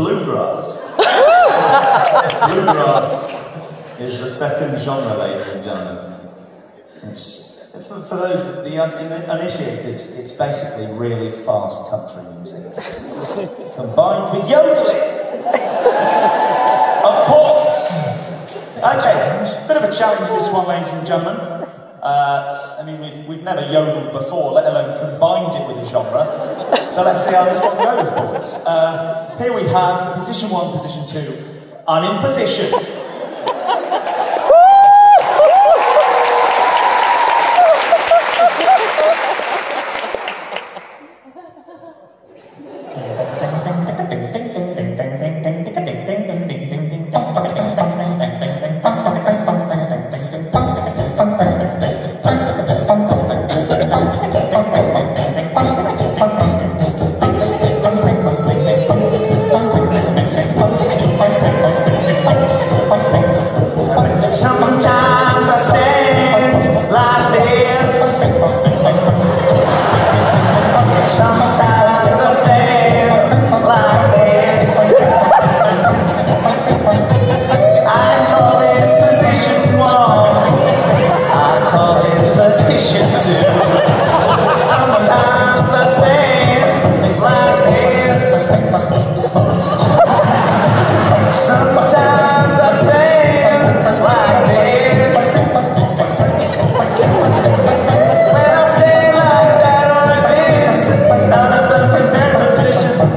bluegrass. bluegrass is the second genre, ladies and gentlemen. It's, for, for those of the uninitiated, it's basically really fast country music combined with yodeling. of course. Okay, bit of a challenge this one, ladies and gentlemen. Uh, I mean, we've, we've never yodeled before, let alone combined it with a genre. So let's see how this one goes, boys. Uh, here we have position one, position two. I'm in position. Sometimes I stand like this. Sometimes.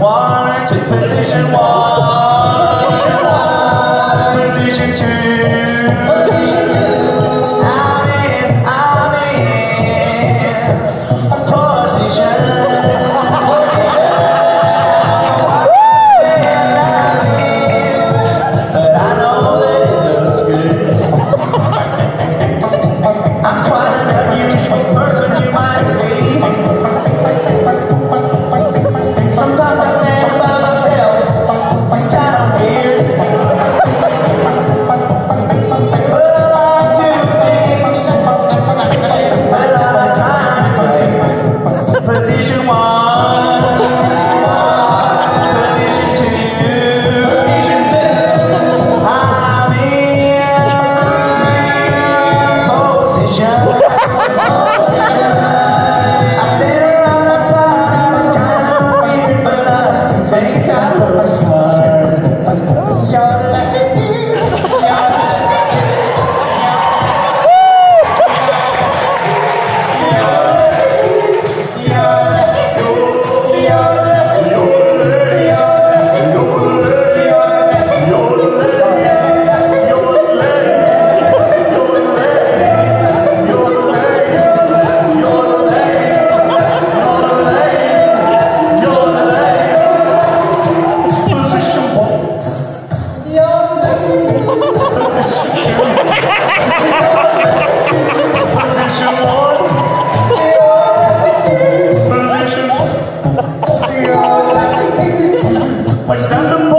wanna take position one. Stand up.